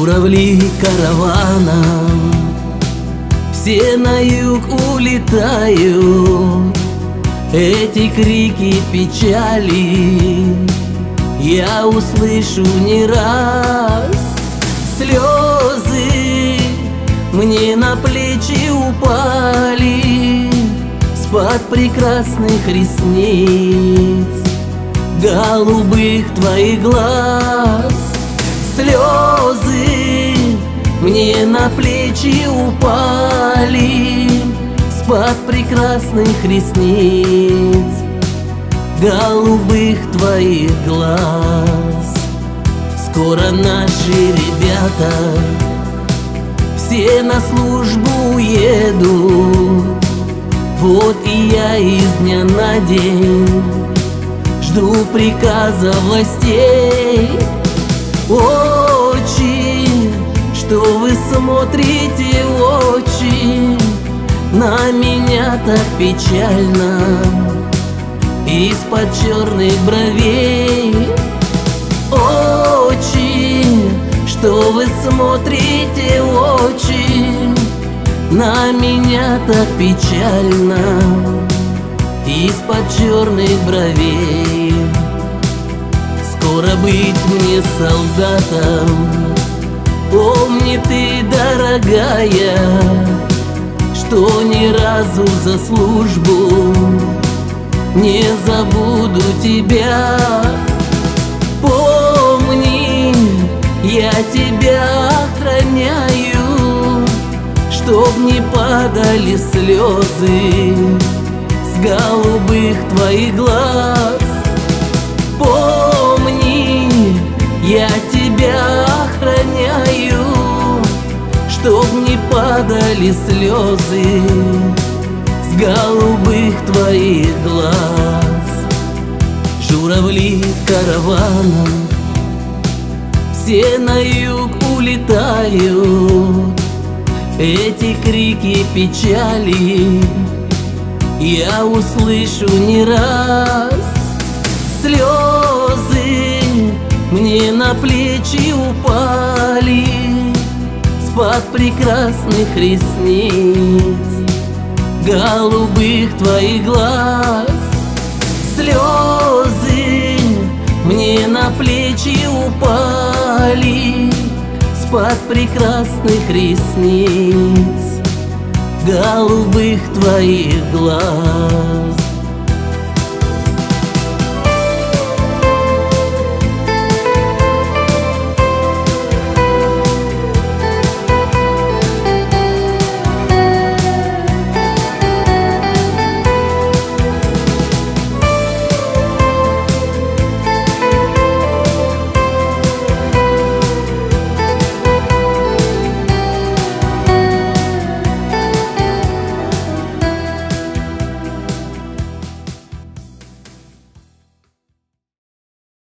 Журавли караваном Все на юг улетают. Эти крики печали Я услышу не раз. Слезы мне на плечи упали С-под прекрасных ресниц. Голубых твоих глаз мне на плечи упали С-под прекрасных ресниц Голубых твоих глаз. Скоро наши ребята Все на службу едут. Вот и я из дня на день Жду приказа властей смотрите очень. На меня так печально. Из-под черных бровей. Очень, что вы смотрите очень. На меня так печально. Из-под черных бровей. Скоро быть мне солдатом Помни ты, дорогая Что ни разу за службу Не забуду тебя. Помни, я тебя охраняю Чтоб не падали слезы С голубых твоих глаз. Я падали слезы С голубых твоих глаз. Журавли караваном Все на юг улетают. Эти крики печали Я услышу не раз. Мне на плечи упали С-под прекрасных ресниц Голубых твоих глаз. Слезы мне на плечи упали С-под прекрасных ресниц Голубых твоих глаз